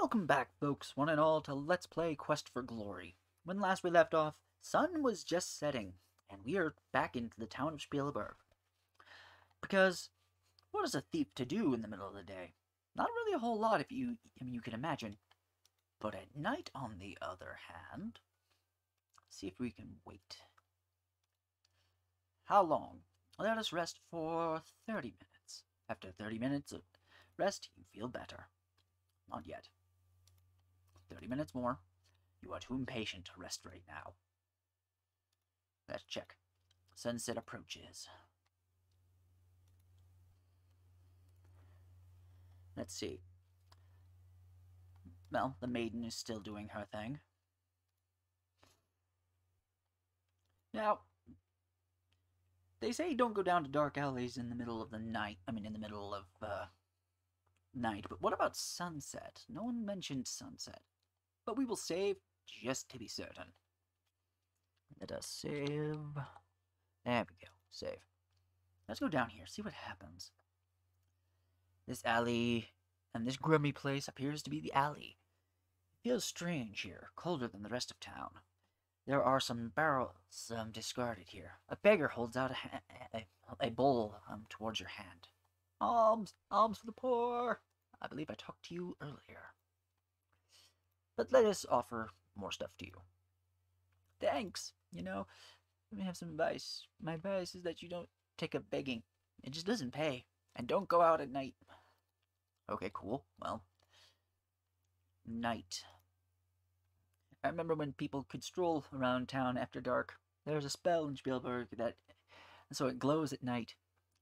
Welcome back, folks, one and all, to Let's Play Quest for Glory. When last we left off, sun was just setting, and we are back into the town of Spielburg. Because, what is a thief to do in the middle of the day? Not really a whole lot, if you, I mean, you can imagine. But at night, on the other hand, see if we can wait. How long? Let us rest for 30 minutes. After 30 minutes of rest, you feel better. Not yet. 30 minutes more. You are too impatient to rest right now. Let's check. Sunset approaches. Let's see. Well, the maiden is still doing her thing. Now, they say don't go down to dark alleys in the middle of the night. I mean, in the middle of, uh, night. But what about sunset? No one mentioned sunset. But we will save just to be certain. Let us save. There we go. Save. Let's go down here, see what happens. This alley and this grubby place appears to be the alley. It feels strange here, colder than the rest of town. There are some barrels um, discarded here. A beggar holds out a, a, a bowl um, towards your hand. Alms, alms for the poor. I believe I talked to you earlier. But let us offer more stuff to you. Thanks. You know, let me have some advice. My advice is that you don't take up begging. It just doesn't pay. And don't go out at night. Okay, cool. Well, night. I remember when people could stroll around town after dark. There's a spell in Spielburg that, so it glows at night.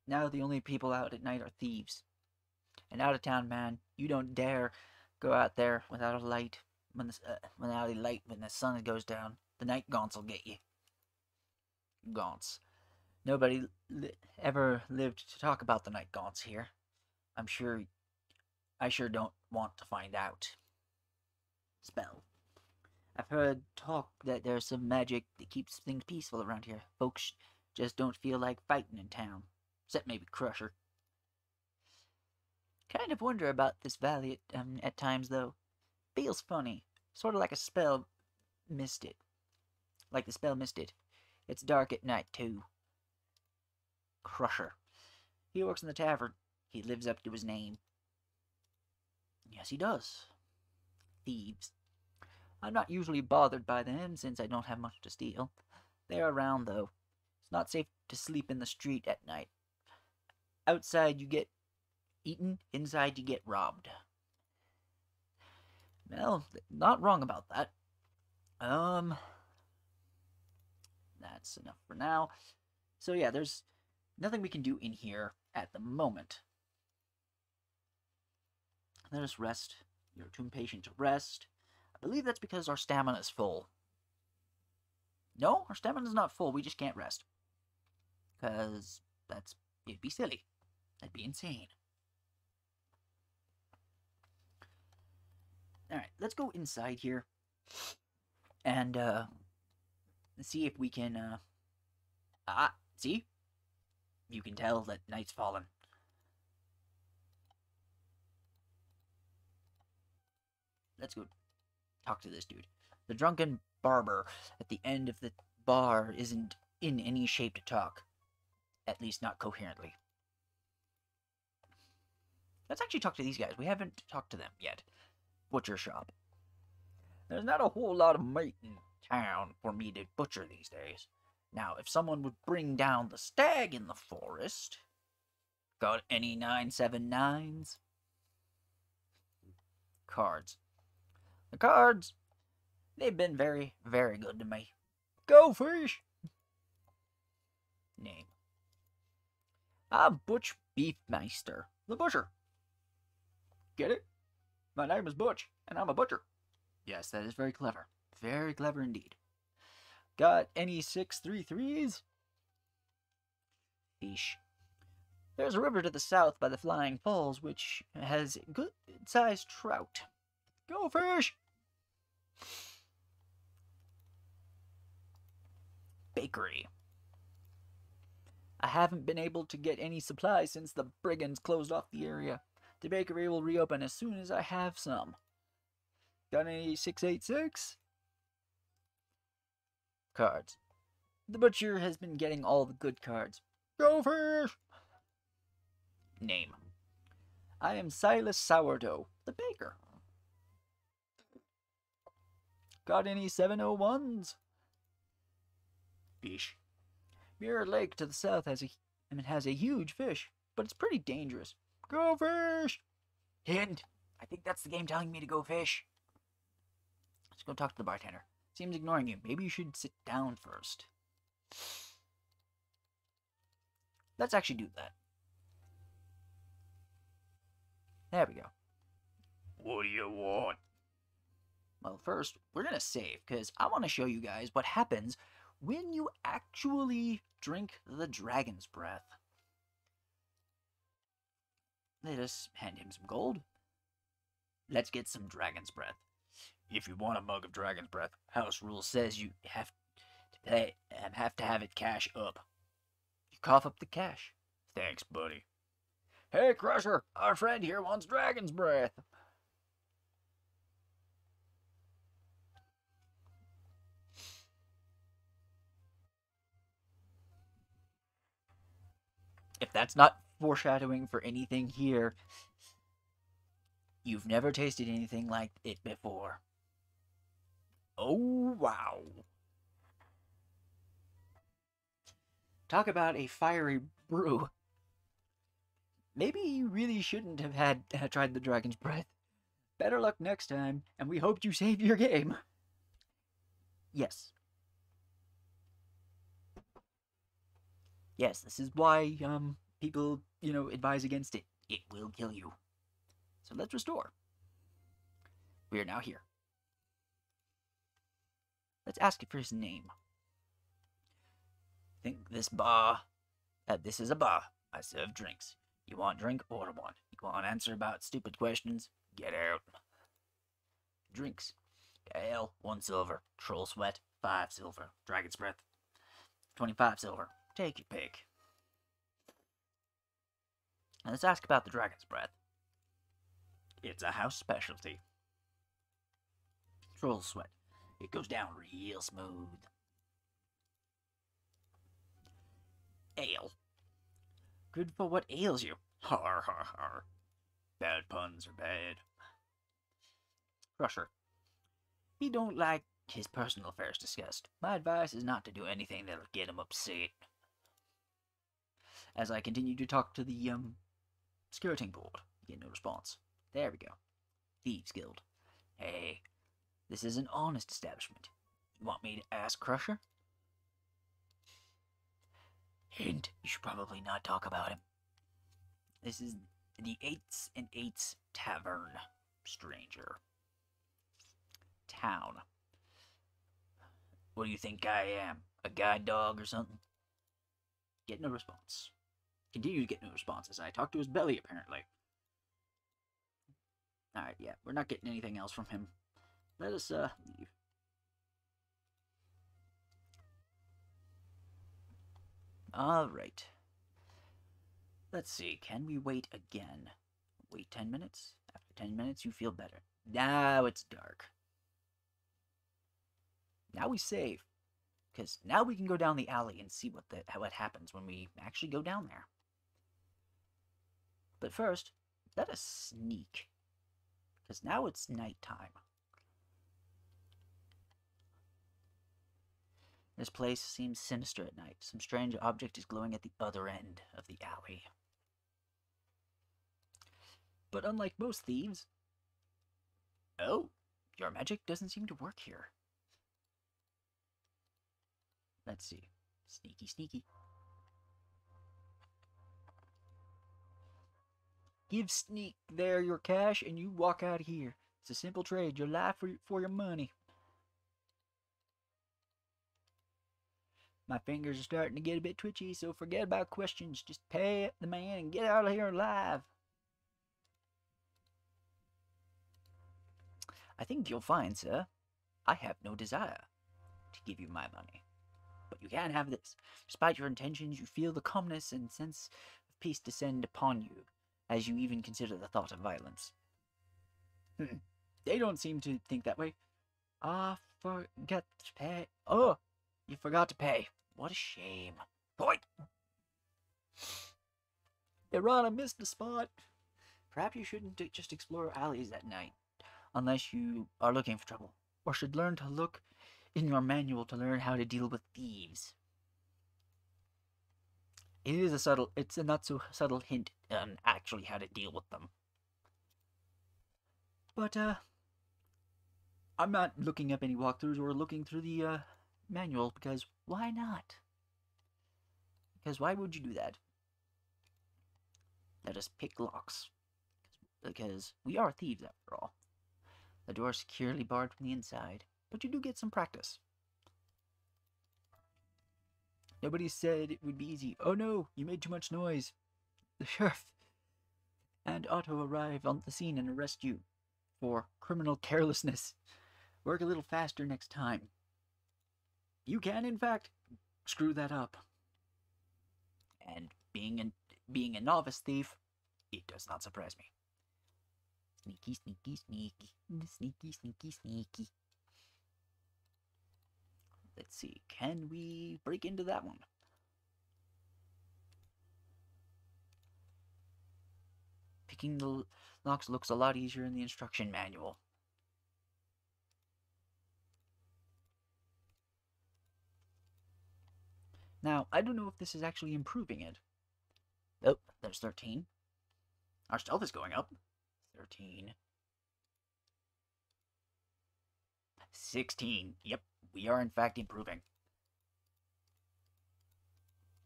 Now the only people out at night are thieves. And out of town, man, you don't dare go out there without a light. When the, uh, without a light, when the sun goes down, the night gaunts will get you. Gaunts. Nobody li ever lived to talk about the night gaunts here. I'm sure. I sure don't want to find out. Spell. I've heard talk that there's some magic that keeps things peaceful around here. Folks just don't feel like fighting in town. Except maybe Crusher. Kind of wonder about this valley at, um, at times, though. Feels funny. Sort of like a spell missed it. Like the spell missed it. It's dark at night, too. Crusher. He works in the tavern. He lives up to his name. Yes, he does. Thieves. I'm not usually bothered by them, since I don't have much to steal. They're around, though. It's not safe to sleep in the street at night. Outside, you get eaten. Inside, you get robbed. Well, not wrong about that. Um, that's enough for now. So yeah, there's nothing we can do in here at the moment. Let us rest. You're too impatient to rest. I believe that's because our stamina is full. No, our stamina is not full. We just can't rest. Because that's... it'd be silly. That'd be insane. Alright, let's go inside here. And, uh... See if we can, uh... Ah, see? You can tell that night's fallen. Let's go talk to this dude. The drunken barber at the end of the bar isn't in any shape to talk. At least not coherently. Let's actually talk to these guys. We haven't talked to them yet. Butcher shop. There's not a whole lot of meat in town for me to butcher these days. Now, if someone would bring down the stag in the forest... Got any 979s? Cards. The cards, they've been very, very good to me. Go fish! Name. I'm Butch Beefmeister, the butcher. Get it? My name is Butch, and I'm a butcher. Yes, that is very clever. Very clever indeed. Got any 633s? Fish. There's a river to the south by the Flying Falls, which has good-sized trout. Go fish! Bakery. I haven't been able to get any supplies since the brigands closed off the area. The bakery will reopen as soon as I have some. Got any 686? Cards. The butcher has been getting all the good cards. Go fish! Name. I am Silas Sourdough, the baker. Got any 701s? Fish. Mirror Lake to the south has a and it has a huge fish, but it's pretty dangerous. Go fish! Hint. I think that's the game telling me to go fish. Let's go talk to the bartender. Seems ignoring you. Maybe you should sit down first. Let's actually do that. There we go. What do you want? Well, first, we're going to save, because I want to show you guys what happens when you actually drink the dragon's breath. Let us hand him some gold. Let's get some dragon's breath. If you want a mug of dragon's breath, house rule says you have to pay and have to have it cash up. You cough up the cash. Thanks, buddy. Hey, Crusher, our friend here wants dragon's breath. If that's not foreshadowing for anything here, you've never tasted anything like it before. Oh, wow. Talk about a fiery brew. Maybe you really shouldn't have had uh, tried the dragon's breath. Better luck next time, and we hoped you saved your game. Yes. Yes, this is why um people, you know, advise against it. It will kill you. So let's restore. We are now here. Let's ask it for his name. Think this bar. Uh, this is a bar. I serve drinks. You want drink? Order one. You want answer about stupid questions? Get out. Drinks. Ale, one silver. Troll sweat, five silver. Dragon's breath, twenty-five silver. Take your pick. Now let's ask about the dragon's breath. It's a house specialty. Troll sweat. It goes down real smooth. Ale. Good for what ails you. Har har har. Bad puns are bad. Crusher. He don't like his personal affairs discussed. My advice is not to do anything that'll get him upset. As I continue to talk to the, um, skirting board, get no response. There we go. Thieves Guild. Hey, this is an honest establishment. You want me to ask Crusher? Hint, you should probably not talk about him. This is the Eights and Eights Tavern, stranger. Town. What do you think I am? A guide dog or something? Get no response. Continue to get no responses. I talked to his belly, apparently. Alright, yeah, we're not getting anything else from him. Let us, uh, leave. Alright. Let's see, can we wait again? Wait 10 minutes? After 10 minutes, you feel better. Now it's dark. Now we save. Because now we can go down the alley and see what, the, what happens when we actually go down there. But first, let us sneak. Because now it's nighttime. This place seems sinister at night. Some strange object is glowing at the other end of the alley. But unlike most thieves... Oh, your magic doesn't seem to work here. Let's see. Sneaky, sneaky. Give Sneak there your cash and you walk out of here. It's a simple trade. Your life for, for your money. My fingers are starting to get a bit twitchy, so forget about questions. Just pay the man and get out of here alive. I think you'll find, sir, I have no desire to give you my money. But you can have this. Despite your intentions, you feel the calmness and sense of peace descend upon you, as you even consider the thought of violence. Hmm. they don't seem to think that way. Ah, forget to pay. Oh, you forgot to pay. What a shame. Point. Iran, I missed the spot. Perhaps you shouldn't just explore alleys at night, unless you are looking for trouble, or should learn to look in your manual to learn how to deal with thieves. It is a subtle, it's a not so subtle hint on actually how to deal with them. But, uh, I'm not looking up any walkthroughs or looking through the, uh, manual because why not? Because why would you do that? Let us pick locks. Because we are thieves after all. The door is securely barred from the inside, but you do get some practice. Nobody said it would be easy. Oh no, you made too much noise. The sheriff and Otto arrive on the scene and arrest you for criminal carelessness. Work a little faster next time. You can, in fact, screw that up. And being a, being a novice thief, it does not surprise me. Sneaky, sneaky, sneaky, sneaky, sneaky, sneaky. Let's see, can we break into that one? Picking the locks looks a lot easier in the instruction manual. Now, I don't know if this is actually improving it. Oh, there's 13. Our stealth is going up. 13. 16. Yep, we are in fact improving.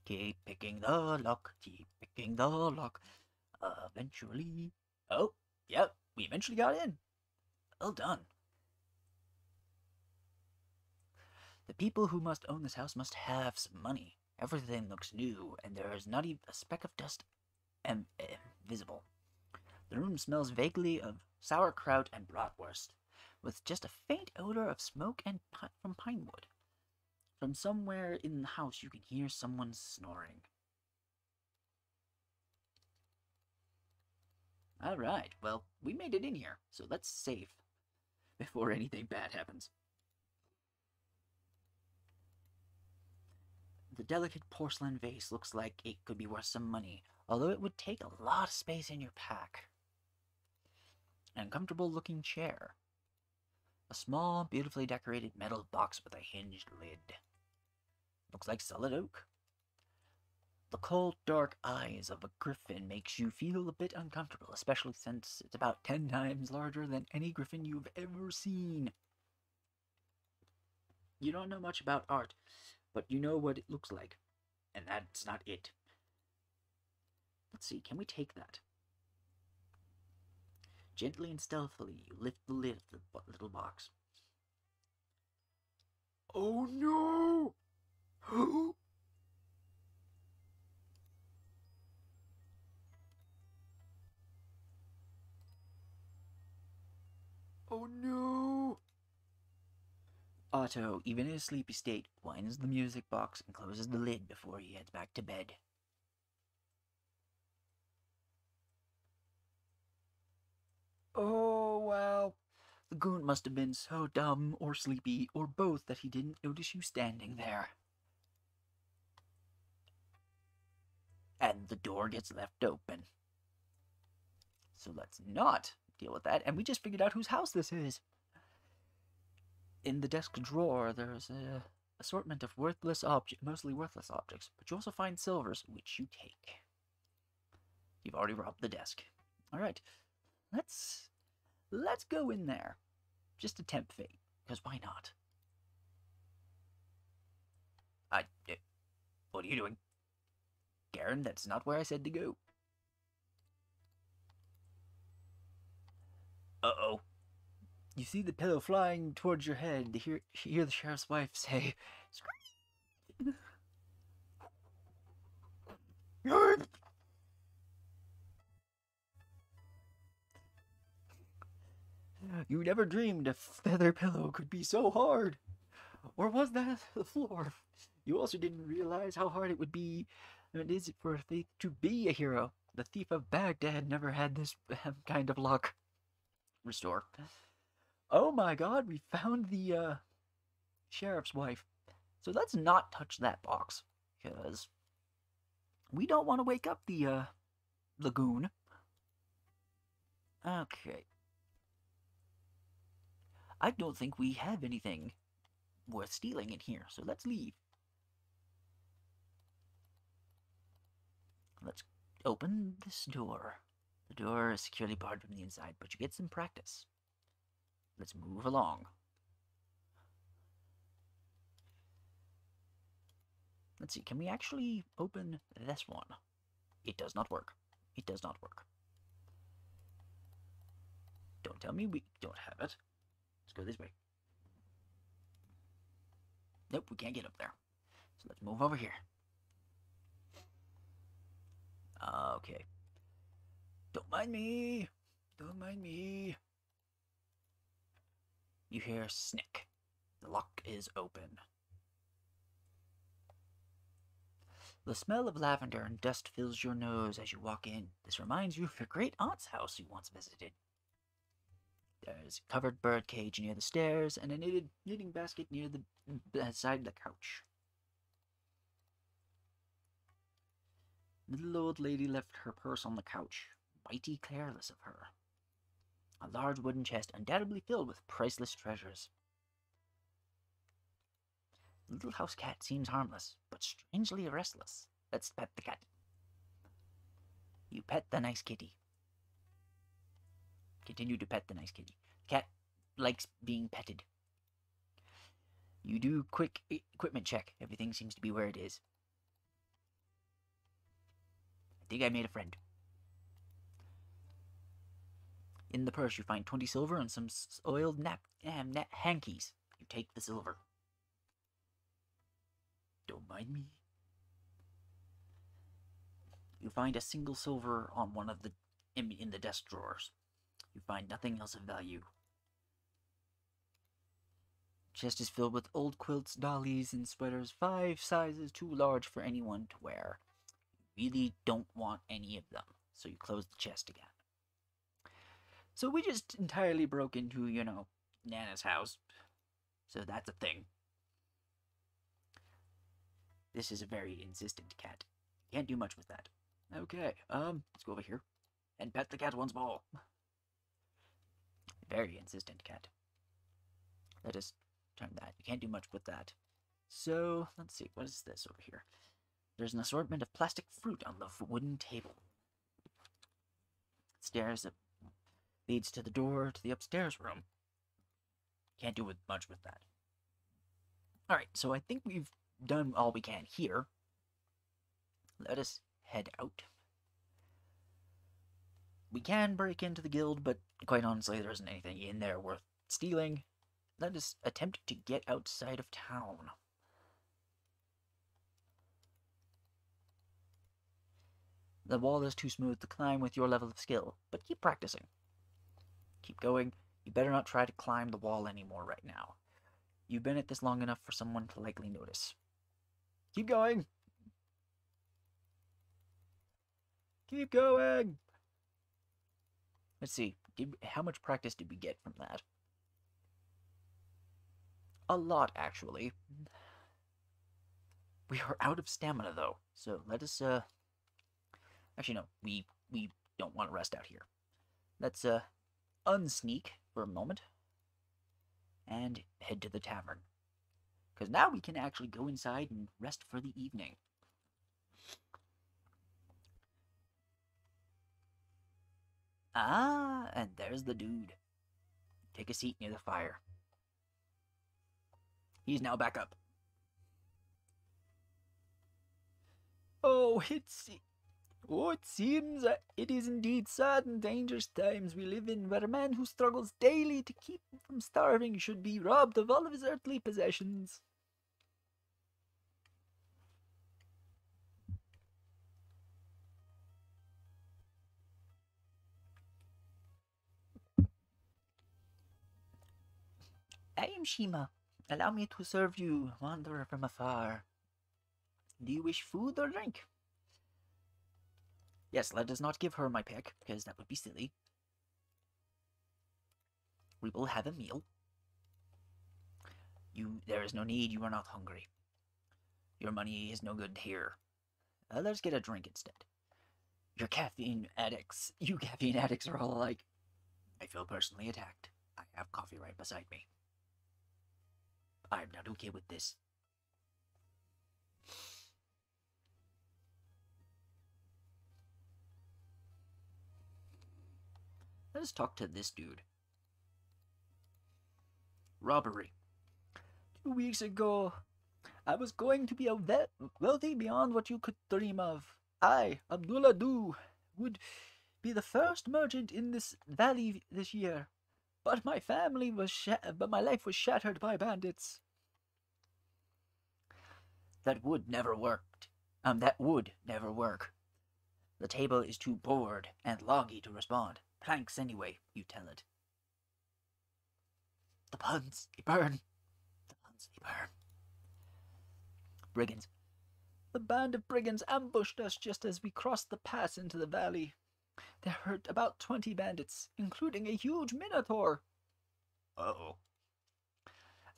Keep picking the lock, keep picking the lock. eventually. Oh, yep, we eventually got in. Well done. The people who must own this house must have some money. Everything looks new, and there is not even a speck of dust visible. The room smells vaguely of sauerkraut and bratwurst, with just a faint odor of smoke and pi- from pine wood. From somewhere in the house, you can hear someone snoring. All right, well, we made it in here, so let's save before anything bad happens. The delicate porcelain vase looks like it could be worth some money, although it would take a lot of space in your pack. An uncomfortable looking chair. A small, beautifully decorated metal box with a hinged lid. Looks like solid oak. The cold, dark eyes of a griffin makes you feel a bit uncomfortable, especially since it's about ten times larger than any griffin you've ever seen. You don't know much about art, but you know what it looks like. And that's not it. Let's see, can we take that? Gently and stealthily, you lift the lid of the little box. Oh no! oh no! Otto, even in a sleepy state, winds the music box and closes the lid before he heads back to bed. Oh, well. The goon must have been so dumb or sleepy or both that he didn't notice you standing there. And the door gets left open. So let's not deal with that. And we just figured out whose house this is in the desk drawer, there's a assortment of worthless objects, mostly worthless objects, but you also find silvers, which you take. You've already robbed the desk. All right, let's let's go in there. Just to tempt fate, because why not? I. Uh, what are you doing? Garen, that's not where I said to go. Uh oh. You see the pillow flying towards your head. To hear, hear the sheriff's wife say, "Scream!" You never dreamed a feather pillow could be so hard. Or was that the floor? You also didn't realize how hard it would be it is for a thief to be a hero. The thief of Baghdad never had this kind of luck. Restore. Oh my god, we found the uh, sheriff's wife. So let's not touch that box, because we don't want to wake up the uh, lagoon. Okay. I don't think we have anything worth stealing in here, so let's leave. Let's open this door. The door is securely barred from the inside, but you get some practice. Let's move along. Let's see, can we actually open this one? It does not work. It does not work. Don't tell me we don't have it. Let's go this way. Nope, we can't get up there. So let's move over here. Uh, okay. Don't mind me. Don't mind me. You hear a snick. The lock is open. The smell of lavender and dust fills your nose as you walk in. This reminds you of your great aunt's house you once visited. There's a covered bird cage near the stairs and a knitted knitting basket near the beside the couch. The little old lady left her purse on the couch, mighty careless of her. A large wooden chest undoubtedly filled with priceless treasures. The little house cat seems harmless, but strangely restless. Let's pet the cat. You pet the nice kitty. Continue to pet the nice kitty. The cat likes being petted. You do quick equipment check. Everything seems to be where it is. I think I made a friend. In the purse, you find 20 silver and some oiled nap, um, nap hankies. You take the silver. Don't mind me. You find a single silver on one of the in, in the desk drawers. You find nothing else of value. Chest is filled with old quilts, dollies, and sweaters, five sizes too large for anyone to wear. You really don't want any of them, so you close the chest again. So we just entirely broke into, you know, Nana's house. So that's a thing. This is a very insistent cat. Can't do much with that. Okay, um, let's go over here and pet the cat once more. Very insistent cat. Let us turn that. You can't do much with that. So, let's see, what is this over here? There's an assortment of plastic fruit on the wooden table. Stairs that leads to the door to the upstairs room. Can't do much with that. Alright, so I think we've done all we can here. Let us head out. We can break into the guild, but quite honestly, there isn't anything in there worth stealing. Let us attempt to get outside of town. The wall is too smooth to climb with your level of skill, but keep practicing. Keep going. You better not try to climb the wall anymore right now. You've been at this long enough for someone to likely notice. Keep going. Keep going. Let's see. Did, how much practice did we get from that? A lot, actually. We are out of stamina, though. So let us, uh... Actually, no. We, we don't want to rest out here. Let's, uh, unsneak for a moment. And head to the tavern. Because now we can actually go inside and rest for the evening. Ah, and there's the dude. Take a seat near the fire. He's now back up. Oh, it's... Oh, it seems that it is indeed sad and dangerous times we live in, where a man who struggles daily to keep from starving should be robbed of all of his earthly possessions. I am Shema. Allow me to serve you, wanderer from afar. Do you wish food or drink? Yes, let us not give her my pick, because that would be silly. We will have a meal. You, there is no need. You are not hungry. Your money is no good here. Uh, let's get a drink instead. Your caffeine addicts, you caffeine addicts are all alike. I feel personally attacked. I have coffee right beside me. I'm not okay with this. Let's talk to this dude. Robbery. Two weeks ago, I was going to be a wealthy beyond what you could dream of. I, Abdulla Doo, would be the first merchant in this valley this year. But my family was but my life was shattered by bandits. That would never worked. Um, that would never work. The table is too bored and loggy to respond. Planks anyway, you tell it. The puns, they burn. The puns, they burn. Brigands. The band of brigands ambushed us just as we crossed the pass into the valley. There were about twenty bandits, including a huge minotaur. Uh-oh.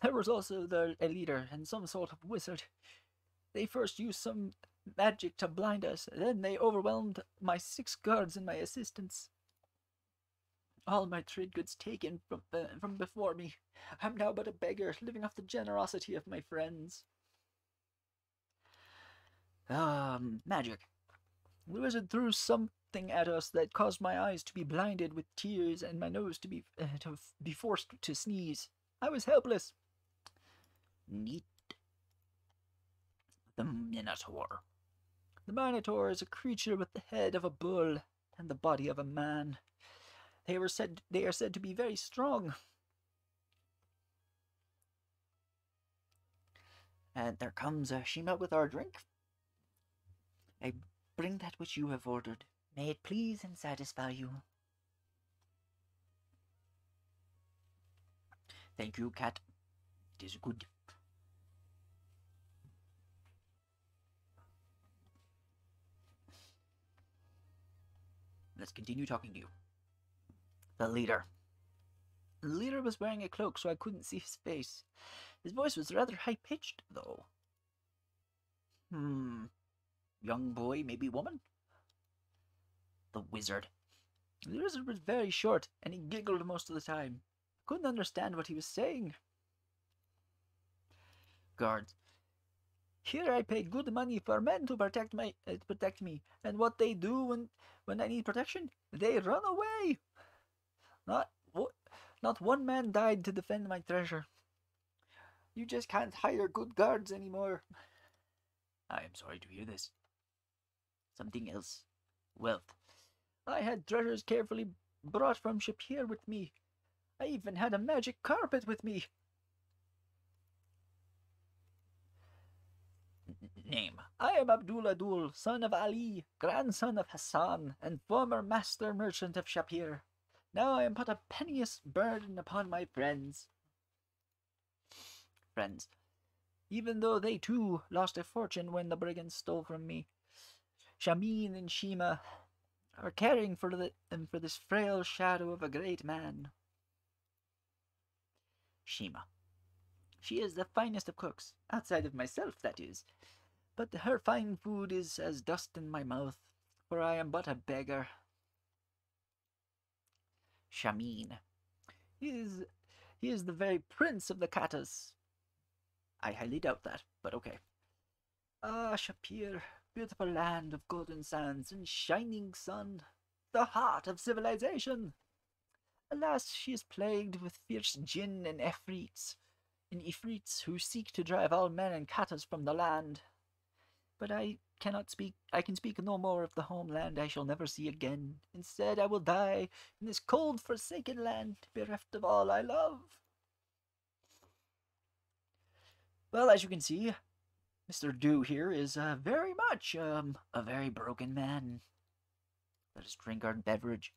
There was also the, a leader and some sort of wizard. They first used some magic to blind us, then they overwhelmed my six guards and my assistants. All my trade goods taken from, uh, from before me. I'm now but a beggar, living off the generosity of my friends. Um, magic. The wizard threw something at us that caused my eyes to be blinded with tears and my nose to be uh, to be forced to sneeze. I was helpless. Neat. The Minotaur. The Minotaur is a creature with the head of a bull and the body of a man. They were said they are said to be very strong. And there comes uh, Shema with our drink. I bring that which you have ordered. May it please and satisfy you. Thank you, cat. It is good. Let's continue talking to you. The leader. The leader was wearing a cloak, so I couldn't see his face. His voice was rather high pitched, though. Hmm. Young boy, maybe woman? The wizard. The wizard was very short, and he giggled most of the time. I couldn't understand what he was saying. Guards. Here I pay good money for men to protect my uh, protect me, and what they do when when I need protection, they run away. Not? Not one man died to defend my treasure. You just can't hire good guards anymore. I am sorry to hear this. Something else. Wealth. I had treasures carefully brought from Shapir with me. I even had a magic carpet with me. Name. I am Abdulla Dul, son of Ali, grandson of Hassan, and former master merchant of Shapir. Now I am but a penniless burden upon my friends. Friends. Even though they too lost a fortune when the brigands stole from me. Shameen and Shema are caring for the and for this frail shadow of a great man. Shema. She is the finest of cooks, outside of myself, that is. But her fine food is as dust in my mouth, for I am but a beggar. Shameen. He is, he is the very prince of the Kattas. I highly doubt that, but okay. Ah, Shapir, beautiful land of golden sands and shining sun, the heart of civilization. Alas, she is plagued with fierce jinn and efreets, and ifrits who seek to drive all men and kattas from the land. But I cannot speak, I can speak no more of the homeland I shall never see again. Instead, I will die in this cold, forsaken land, bereft of all I love. Well, as you can see, Mr. Doo here is uh, very much um, a very broken man. Let us drink our beverage.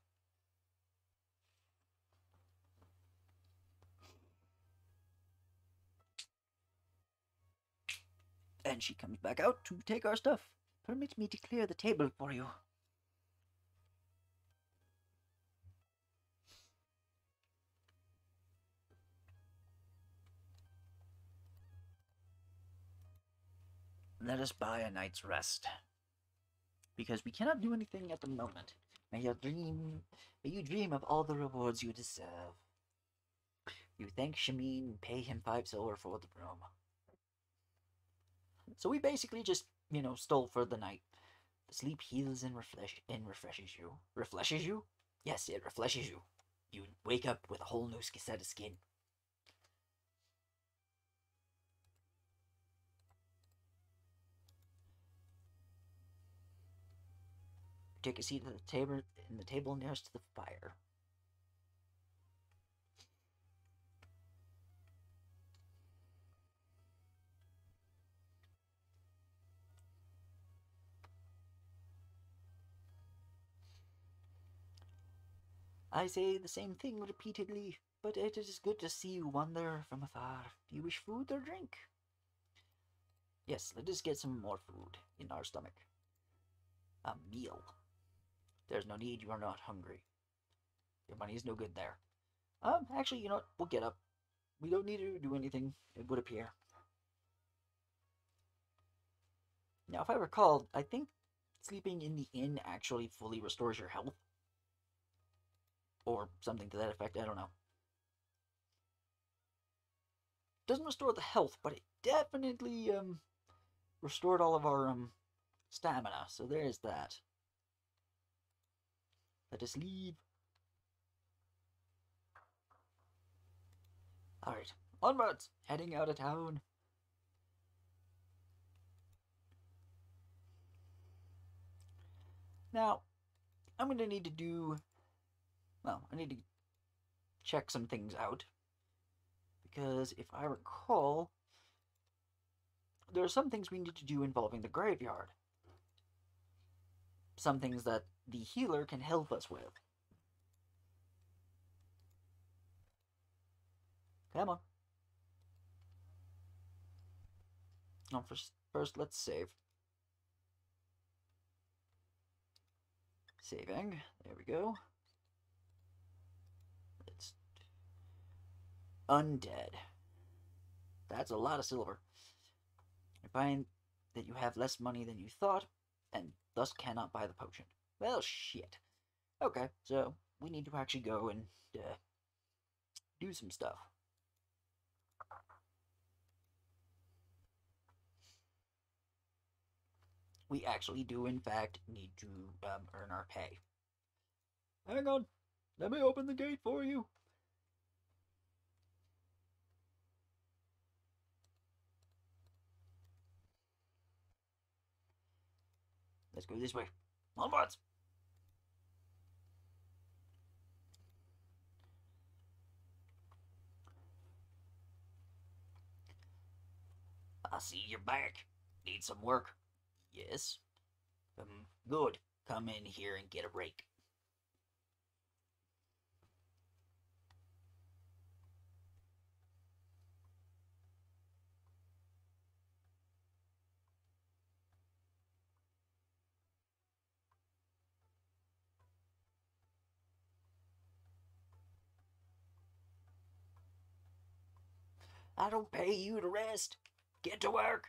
and she comes back out to take our stuff. Permit me to clear the table for you. Let us buy a night's rest. Because we cannot do anything at the moment. May your dream may you dream of all the rewards you deserve. You thank Shameen, pay him five silver for the room. So we basically just, you know, stole for the night. The sleep heals and refresh and refreshes you. Refreshes you? Yes, it refreshes you. You wake up with a whole new set of skin. Take a seat at the table in the table nearest to the fire. I say the same thing repeatedly, but it is good to see you wander from afar. Do you wish food or drink? Yes, let us get some more food in our stomach. A meal. There's no need, you are not hungry. Your money is no good there. Um, actually, you know what? We'll get up. We don't need to do anything, it would appear. Now, if I recall, I think sleeping in the inn actually fully restores your health. Or something to that effect, I don't know. Doesn't restore the health, but it definitely, um, restored all of our, um, stamina, so there's that. Let us leave. Alright, onwards! Heading out of town. Now, I'm going to need to do... Well, I need to check some things out. Because if I recall, there are some things we need to do involving the graveyard. Some things that the healer can help us with. Come on. No, first, first let's save. Saving. There we go. It's undead. That's a lot of silver. You find that you have less money than you thought, and thus cannot buy the potion. Well, shit. Okay, so we need to actually go and uh, do some stuff. We actually do, in fact, need to um, earn our pay. Hang on. Let me open the gate for you. Let's go this way. Onwards! I see you're back. Need some work? Yes. Um, good. Come in here and get a rake. I don't pay you to rest. Get to work.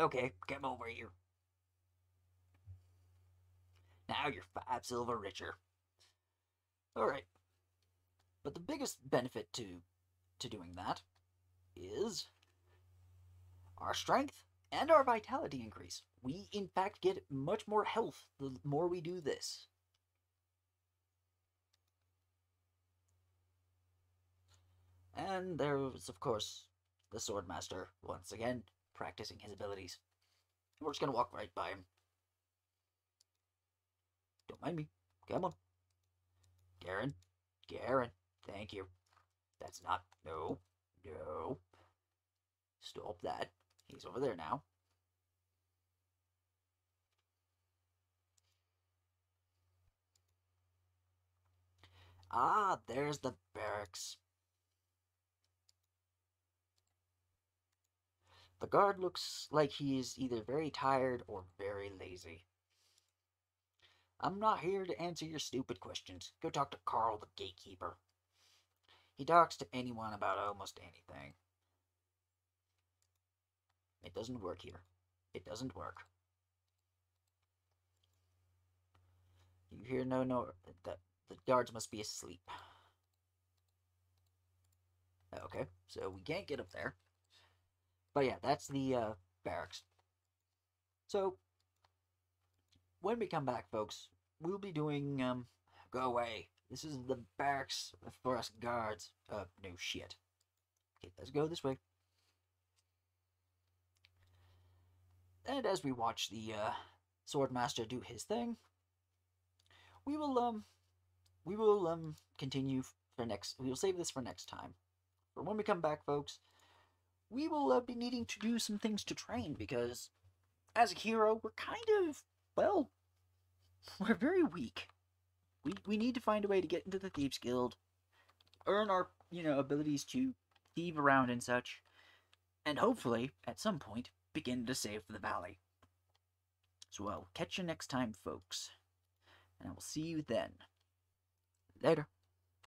Okay, come over here. Now you're five silver richer. Alright. But the biggest benefit to to doing that is our strength and our vitality increase. We, in fact, get much more health the more we do this. And there's, of course, the Swordmaster, once again, practicing his abilities. We're just gonna walk right by him. Don't mind me. Come on. Garen. Garen. Thank you. That's not... No. No. Stop that. He's over there now. Ah, there's the barracks. The guard looks like he is either very tired or very lazy. I'm not here to answer your stupid questions. Go talk to Karl the gatekeeper. He talks to anyone about almost anything. It doesn't work here. It doesn't work. You hear no no that the guards must be asleep. Okay, so we can't get up there. But yeah, that's the uh, barracks. So when we come back, folks, we'll be doing um go away. This is the barracks for us guards. Uh no shit. Okay, let's go this way. And as we watch the uh Swordmaster do his thing, we will um we will um continue for next we will save this for next time. But when we come back, folks, we will uh, be needing to do some things to train because as a hero, we're kind of well, we're very weak. We we need to find a way to get into the thieves guild, earn our you know abilities to thieve around and such, and hopefully at some point begin to save the valley. So I'll catch you next time, folks, and I will see you then. Later.